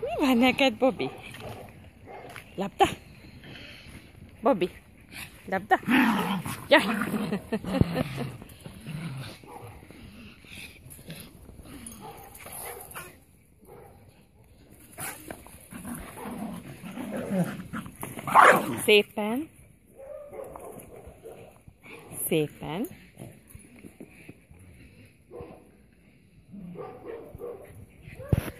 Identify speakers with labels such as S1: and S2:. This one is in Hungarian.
S1: Mi van neked, Bobby? Labda? Bobby? Labda? Jaj! Szépen. Szépen. broken.